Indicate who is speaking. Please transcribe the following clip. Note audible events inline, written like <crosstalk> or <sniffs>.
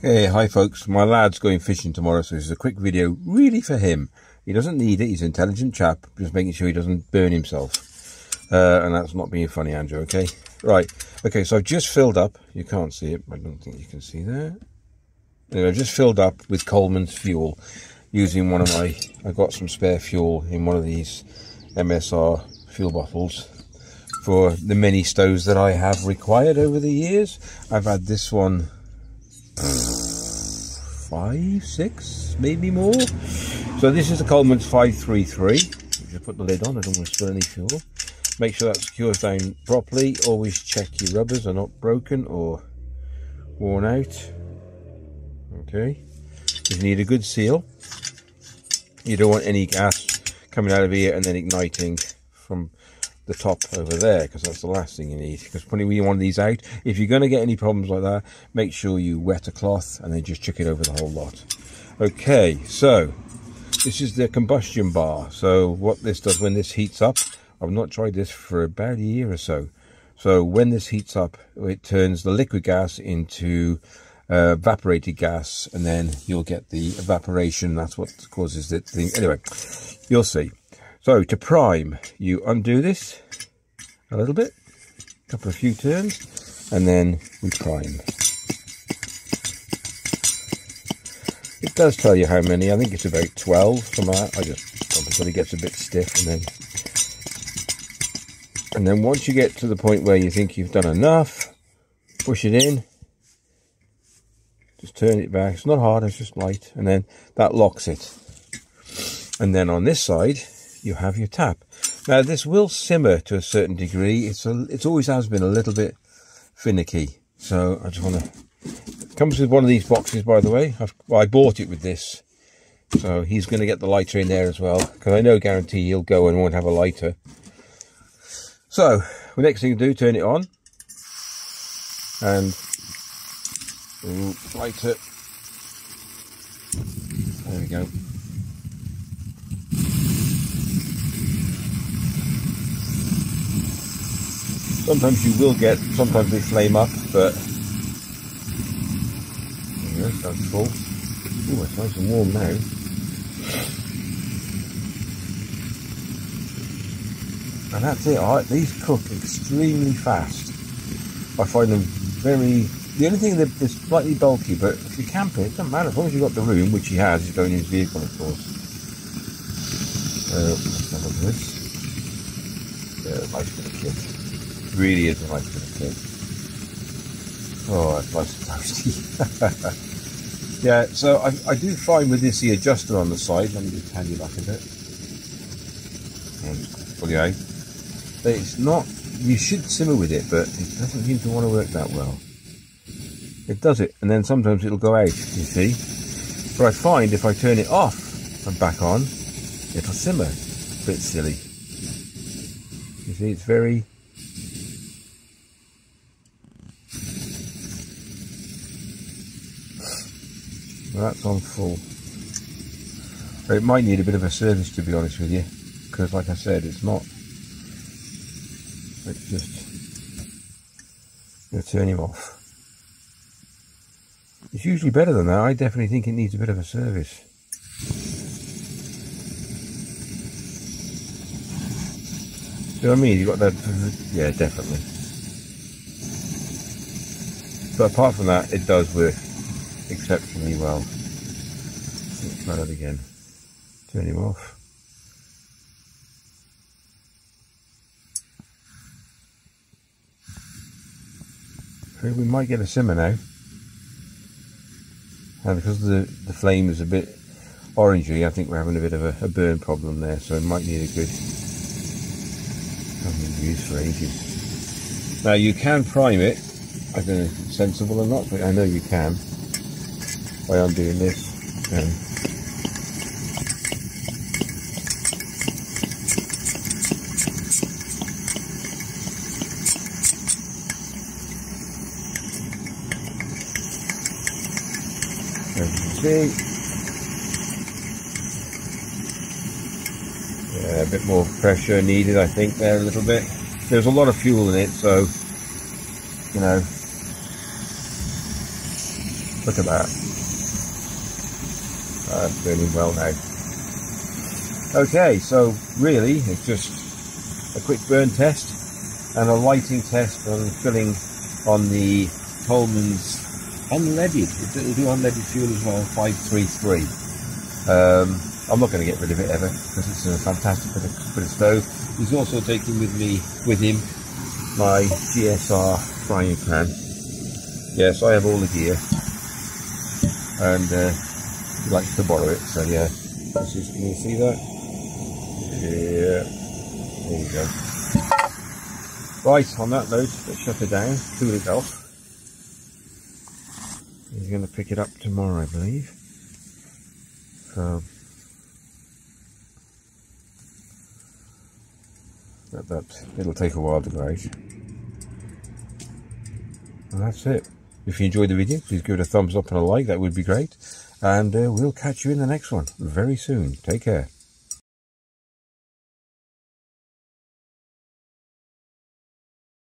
Speaker 1: Hey, hi folks. My lad's going fishing tomorrow, so this is a quick video really for him. He doesn't need it. He's an intelligent chap, just making sure he doesn't burn himself. Uh, and that's not being funny, Andrew, okay? Right. Okay, so I've just filled up. You can't see it. I don't think you can see that. Anyway, I've just filled up with Coleman's fuel using one of my... I got some spare fuel in one of these MSR fuel bottles for the many stoves that I have required over the years. I've had this one <sniffs> five, six, maybe more. So this is the Coleman's 533. Just put the lid on, I don't want to spill any fuel. Make sure that secures down properly. Always check your rubbers are not broken or worn out. Okay. You need a good seal. You don't want any gas coming out of here and then igniting from the top over there because that's the last thing you need. Because putting one of these out if you're going to get any problems like that make sure you wet a cloth and then just chuck it over the whole lot. Okay so this is the combustion bar. So what this does when this heats up I've not tried this for about a year or so. So when this heats up it turns the liquid gas into uh, evaporated gas and then you'll get the evaporation. That's what causes the thing anyway you'll see so to prime, you undo this a little bit, a couple of few turns, and then we prime. It does tell you how many, I think it's about 12, something like that. I just until it gets a bit stiff and then and then once you get to the point where you think you've done enough, push it in, just turn it back. It's not hard, it's just light, and then that locks it. And then on this side, you have your tap. Now this will simmer to a certain degree. It's a, it's always has been a little bit finicky. So I just want to. Comes with one of these boxes, by the way. I've, well, I bought it with this, so he's going to get the lighter in there as well because I know guarantee he'll go and won't have a lighter. So the next thing to do, turn it on and light it. There we go. Sometimes you will get, sometimes they flame up, but yeah, that's full. Oh, it's nice and warm now. And that's it. I, these cook extremely fast. I find them very. The only thing that they're slightly bulky, but if you camp it, it doesn't matter as long as you've got the room, which he has. He's going in his vehicle, of course. Uh, let's have a look at this. Yeah, nice bit of kit really is a nice bit of kit. Oh, it's nice and yeah, so I, I do find with this the adjuster on the side, let me just hand you back a bit. Pull you out. It's not, you should simmer with it, but it doesn't seem to want to work that well. It does it, and then sometimes it'll go out, you see. But I find if I turn it off and back on, it'll simmer. a bit silly. You see, it's very that's on full. It might need a bit of a service to be honest with you, because like I said, it's not. It's just going to turn him off. It's usually better than that. I definitely think it needs a bit of a service. You know what I mean? you've got that? Yeah, definitely. But apart from that, it does work exceptionally well. Let's try that again. Turn him off. we might get a simmer now. And because the, the flame is a bit orangey, I think we're having a bit of a, a burn problem there, so it might need a good used for ages. Now you can prime it. I don't know if it's sensible or not, but I know you can by doing this. Um, see, yeah, a bit more pressure needed, I think, there a little bit. There's a lot of fuel in it, so, you know, Look at that. That's burning well now. Okay, so really it's just a quick burn test and a lighting test and filling on the Coleman's unleaded. It'll do unleaded fuel as well, 533. Um, I'm not going to get rid of it ever because it's a fantastic bit of, bit of stove. He's also taking with me, with him, my GSR frying pan. Yes, I have all the gear and uh, he likes to borrow it. So yeah, let's just, can you see that? Yeah, there you go. Right, on that note, let's shut it down, cool it off. He's going to pick it up tomorrow, I believe. So, that, that it'll take a while to go out. And that's it. If you enjoyed the video, please give it a thumbs up and a like, that would be great. And uh, we'll catch you in the next one very soon. Take care.